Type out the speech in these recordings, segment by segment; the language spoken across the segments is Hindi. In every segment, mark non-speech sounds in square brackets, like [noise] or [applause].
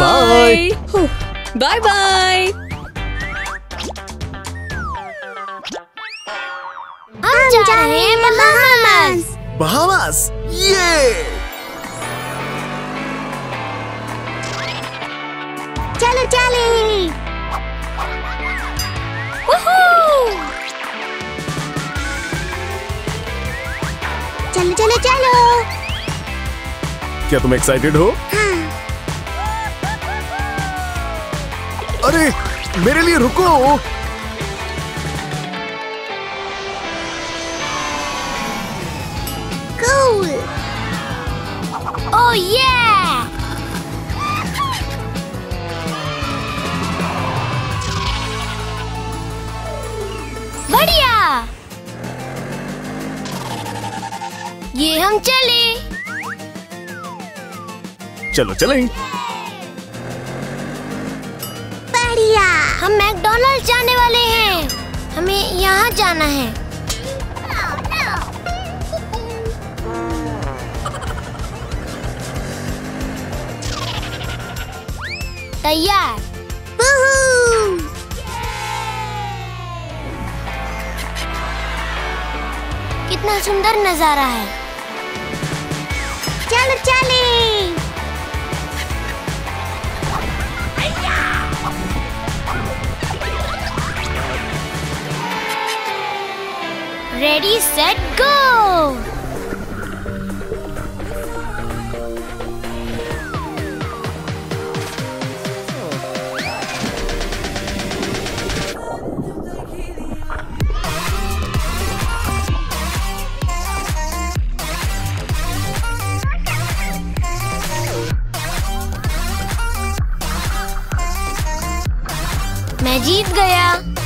बाय बाय बाय हम जा रहे हैं बहामास बहामास ये चलो चले चलो चलो चलो क्या तुम एक्साइटेड हो? अरे मेरे लिए रुको Cool. Oh yeah! बढ़िया ये हम चले चलो चलें बढ़िया हम मैकडोनल्ड जाने वाले हैं। हमें यहाँ जाना है। तैयार। कितना सुंदर नज़ारा है। चलो, चले। रेडी सेट गो मैं जीत गया।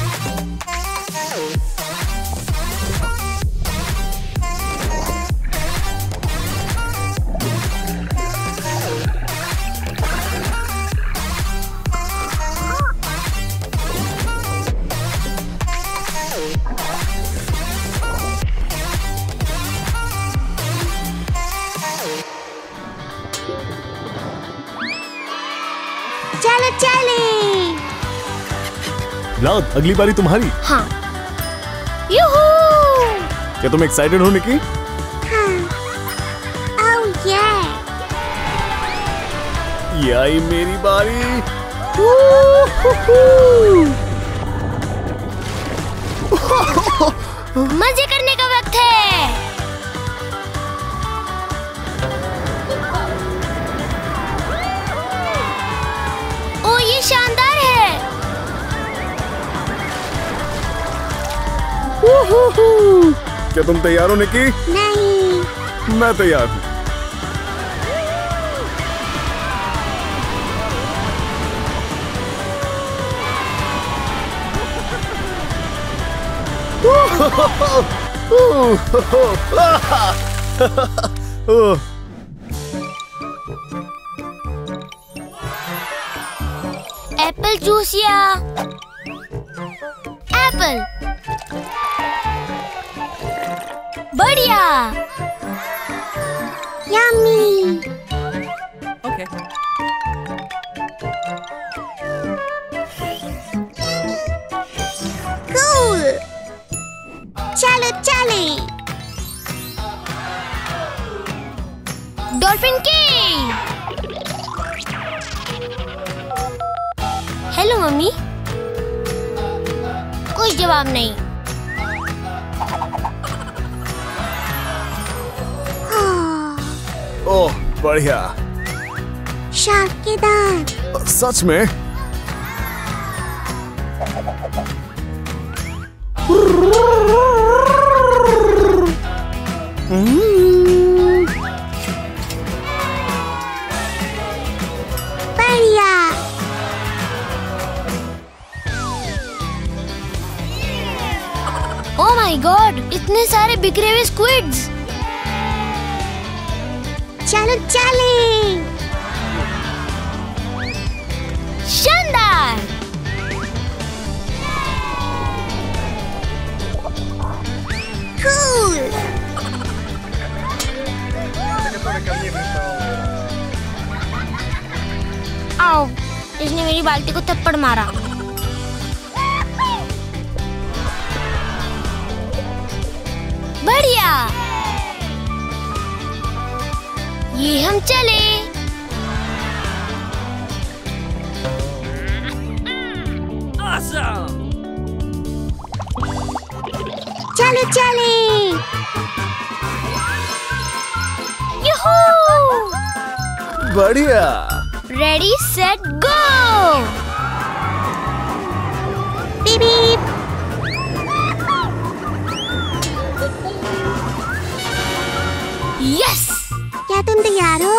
रात अगली बारी तुम्हारी। हाँ। यूहू। क्या तुम एक्साइटेड हो निकी हाँ। ओह ये ये आई मेरी बारी। [laughs] मज़े करने क्या तुम तैयार हो निकी? नहीं। मैं तैयार हूँ। ओह, एप्पल जूस या? एप्पल बढ़िया यम्मी ओके कूल चलो चले डॉल्फिन की हेलो मम्मी कोई जवाब नहीं। ओह बढ़िया। शार्क के दांत सच में? बढ़िया। ओ माय गॉड इतने सारे बिखरे हुए स्क्विड्स चलो चले शानदार आओ इसने मेरी बाल्टी को थप्पड़ मारा। बढ़िया। ये हम चले। Awesome! चले चले। यूहू! बढ़िया। Ready set go beep yes तुम तैयार हो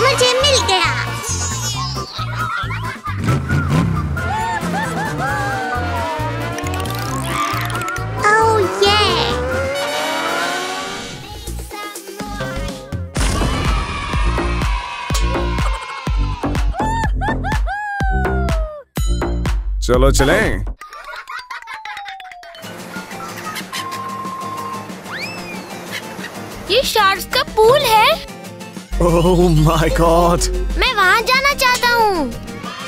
मुझे मिल गया। Oh! चलो चलें। ये शार्क्स का पूल है। ओह माय गॉड मैं वहाँ जाना चाहता हूँ।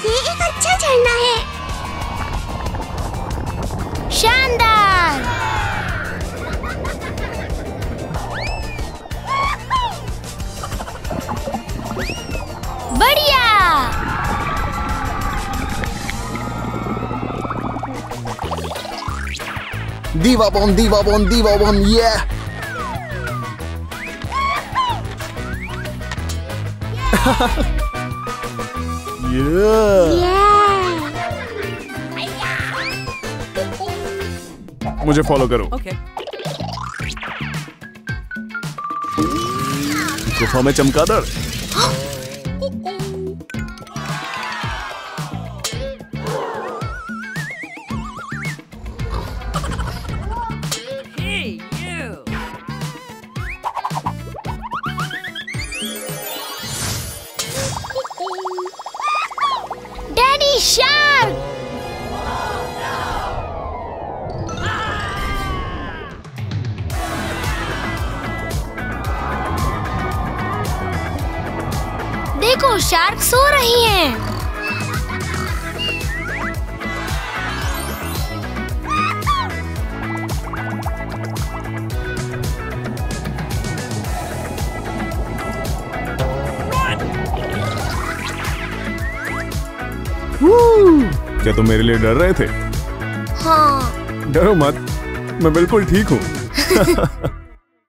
ये एक अच्छा झरना है। शानदार। बढ़िया। दीवा बॉम दीवा बॉम दीवा बॉम ये [laughs] मुझे फॉलो करो। Okay. गुफा में चमगादड़ [gasps] [gasps] देखो शार्क सो रही हैं। क्या तुम मेरे लिए डर रहे थे? हाँ। डरो मत मैं बिल्कुल ठीक हूँ। [laughs]